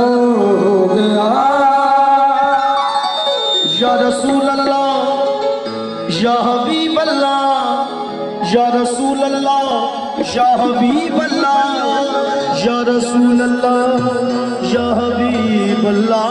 ہو گیا یا رسول اللہ، یا حبیب اللہ، یا رسول اللہ، یا حبیب اللہ، یا رسول اللہ، یا حبیب اللہ۔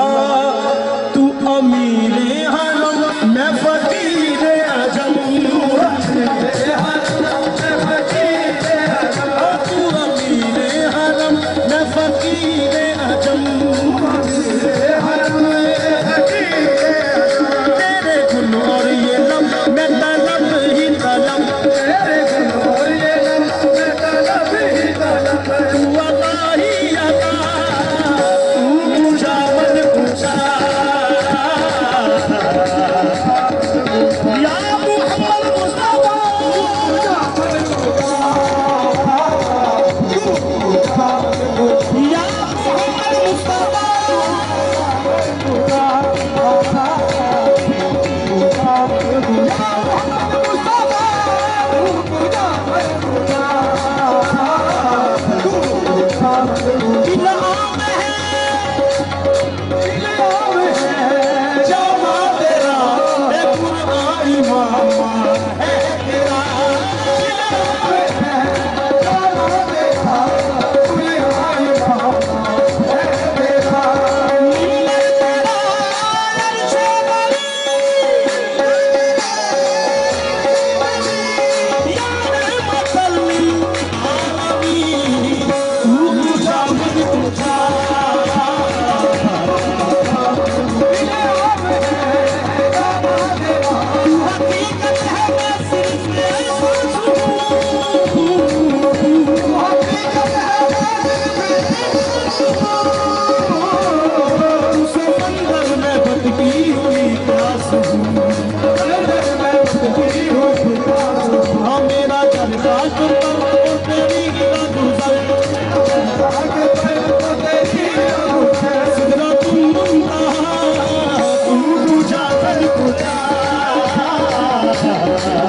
Yeah.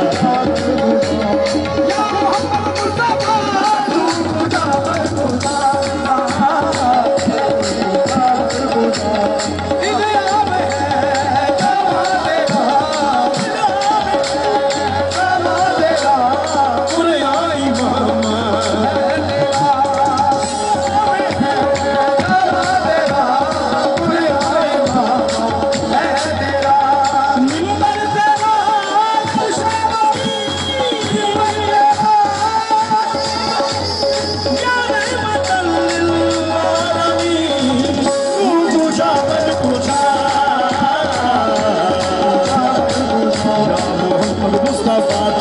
Mustafa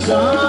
走。